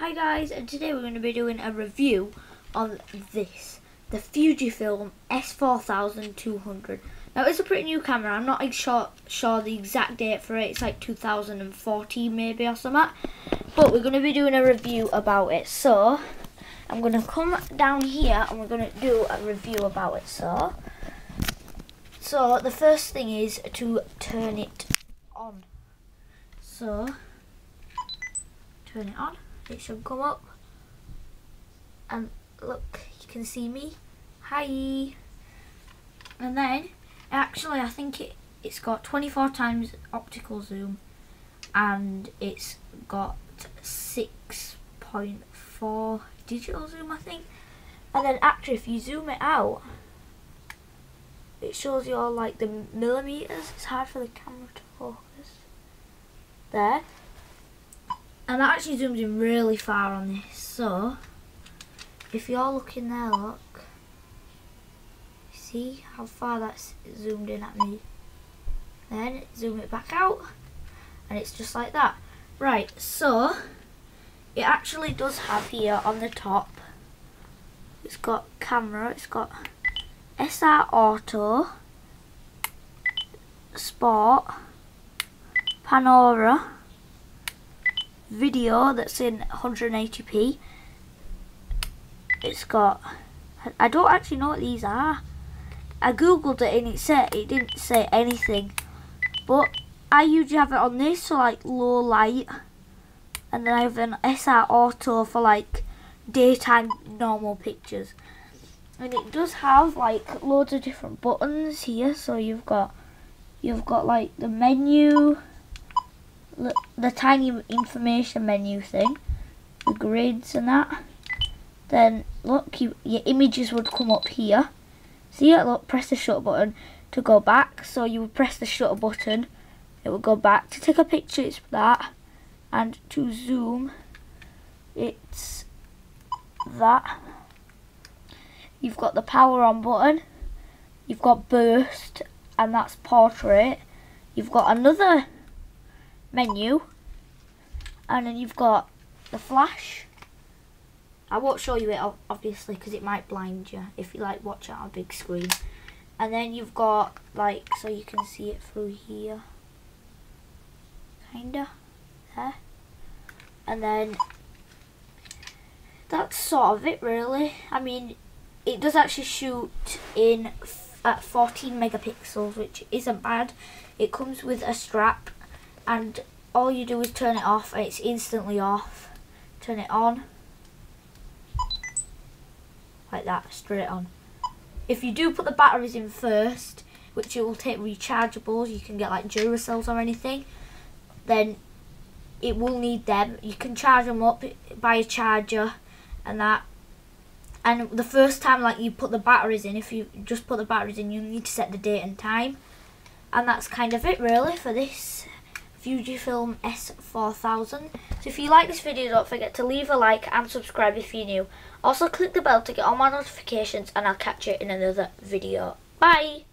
Hi guys, and today we're going to be doing a review on this, the Fujifilm S4200. Now it's a pretty new camera, I'm not sure, sure the exact date for it, it's like 2014 maybe or something. But we're going to be doing a review about it, so I'm going to come down here and we're going to do a review about it, so. So the first thing is to turn it on. So, turn it on it should come up. And look you can see me. Hi. And then actually I think it it's got 24 times optical zoom. And it's got 6.4 digital zoom I think. And then actually if you zoom it out it shows you all like the millimeters. It's hard for the camera to focus. There and that actually zooms in really far on this so if you're looking there look. See how far that's zoomed in at me. Then zoom it back out and it's just like that. Right so it actually does have here on the top it's got camera it's got SR Auto Sport Panorama video that's in 180p. It's got, I don't actually know what these are. I googled it and it said, it didn't say anything. But I usually have it on this so like low light. And then I have an SR Auto for like daytime normal pictures. And it does have like loads of different buttons here. So you've got, you've got like the menu, the tiny information menu thing, the grids and that, then look, you, your images would come up here. See it? Look, press the shutter button to go back. So you would press the shutter button, it would go back. To take a picture, it's that. And to zoom, it's that. You've got the power on button. You've got burst, and that's portrait. You've got another menu. And then you've got the flash. I won't show you it obviously because it might blind you if you like watch it on a big screen. And then you've got like so you can see it through here. Kinda. There. And then that's sort of it really. I mean it does actually shoot in at 14 megapixels which isn't bad. It comes with a strap and all you do is turn it off and it's instantly off. Turn it on. Like that straight on. If you do put the batteries in first which it will take rechargeables you can get like Duracells or anything then it will need them. You can charge them up by a charger and that. And the first time like you put the batteries in if you just put the batteries in you need to set the date and time. And that's kind of it really for this Fujifilm S4000. So if you like this video, don't forget to leave a like and subscribe if you're new. Also click the bell to get all my notifications and I'll catch you in another video. Bye!